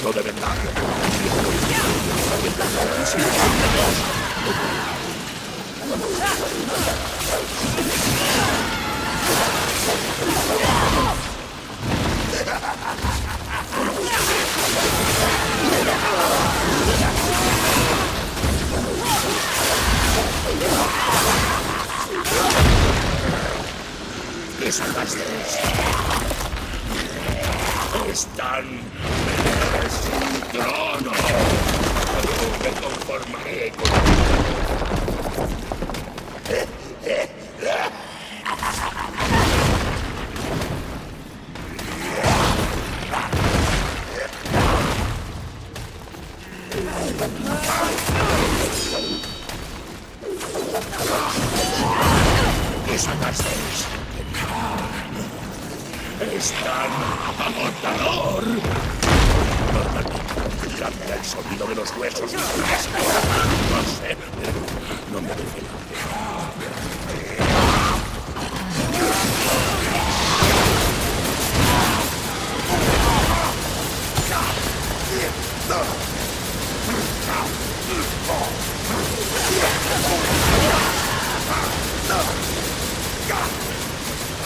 hacerlo de verdad. Me conformaré con ¿Qué ¡Están agotador! Cambia el sonido de los huesos. No sé, no me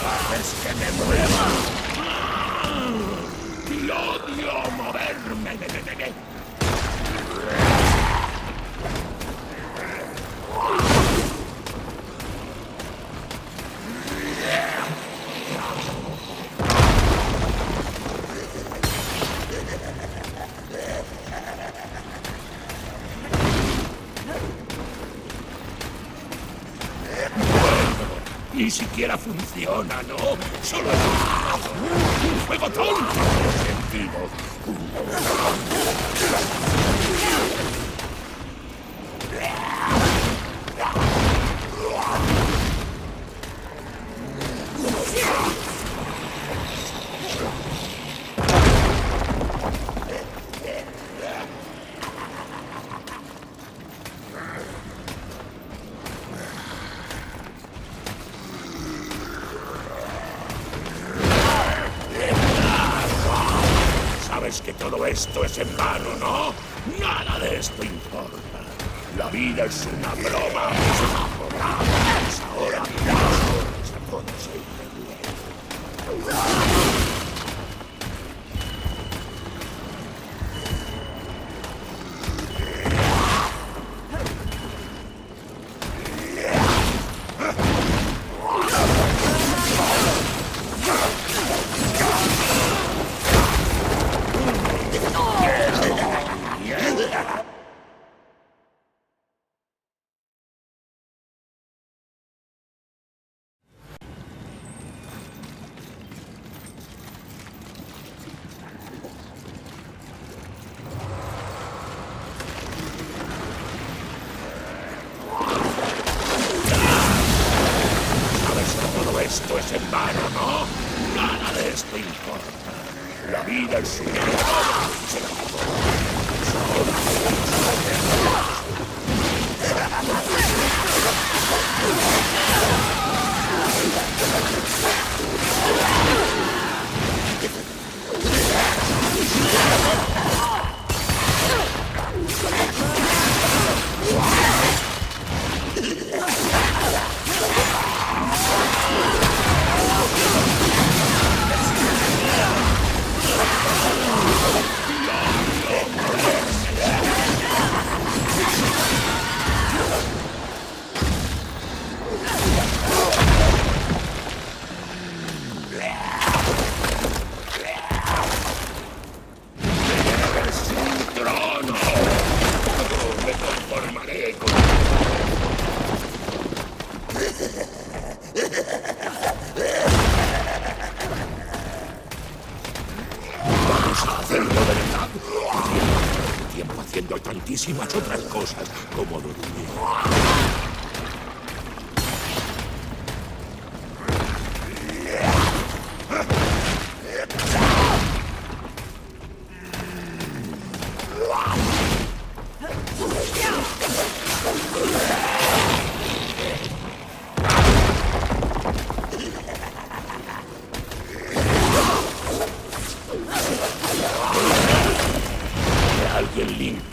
¡Es que me mueva! ¡Y odio moverme! Ni siquiera funciona, ¿no? Solo es un, juego tonto. Esto es en vano, ¿no? Nada de esto importa. La vida es una broma. Es una broma. Es ahora Importa. La vida es una haciendo tantísimas otras cosas como dormir.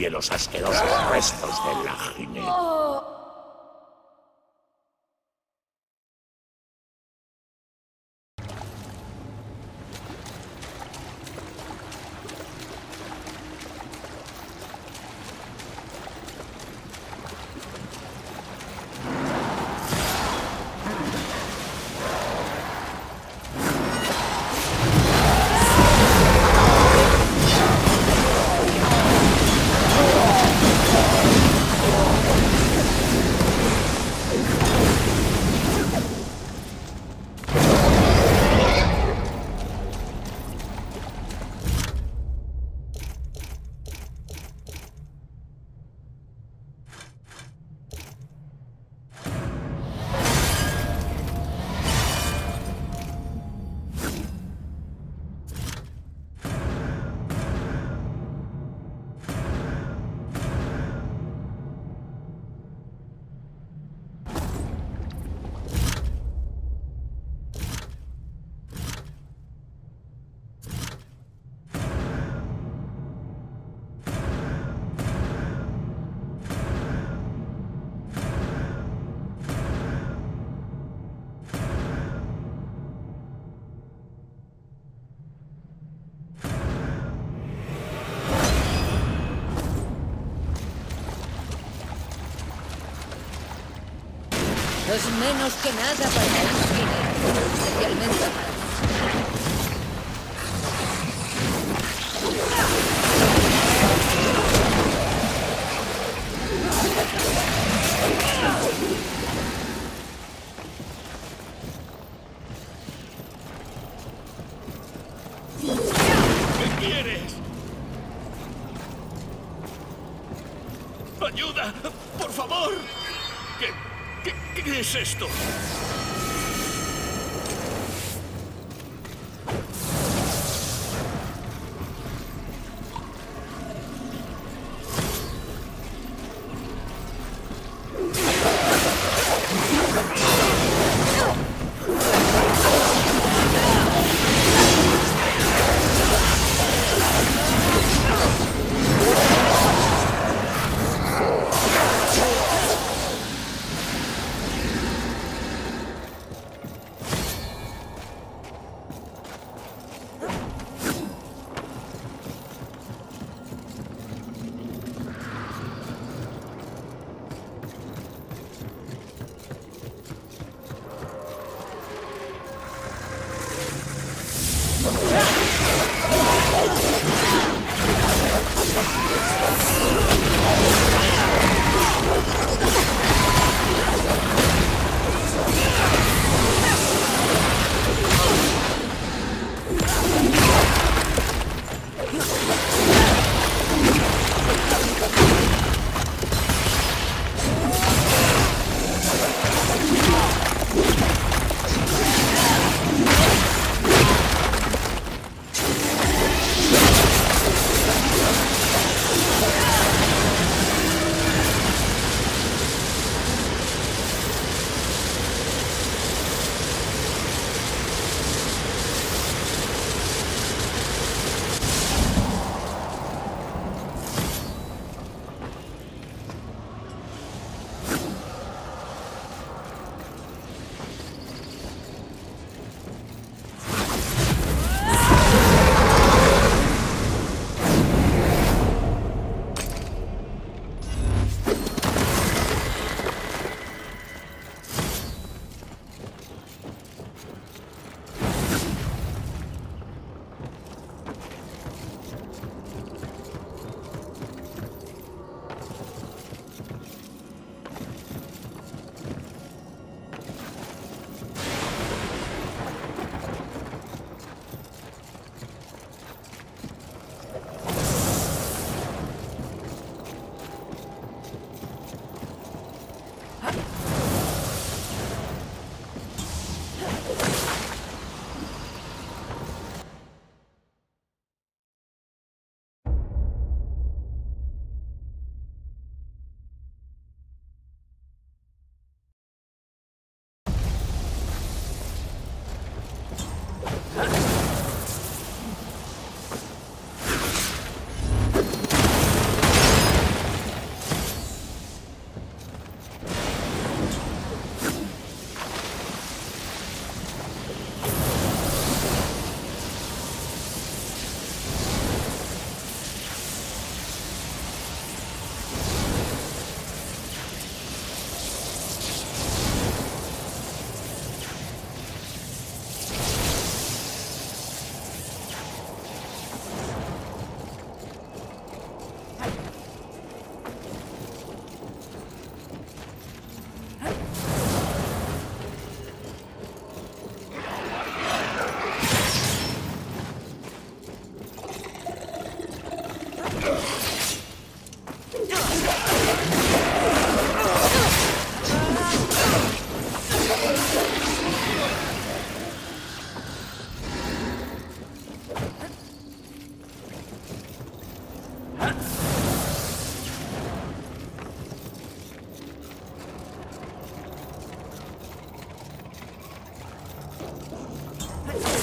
Limpie los asquerosos restos de la jineta. Es menos que nada para un especialmente para ¿Qué, es esto? Let's go.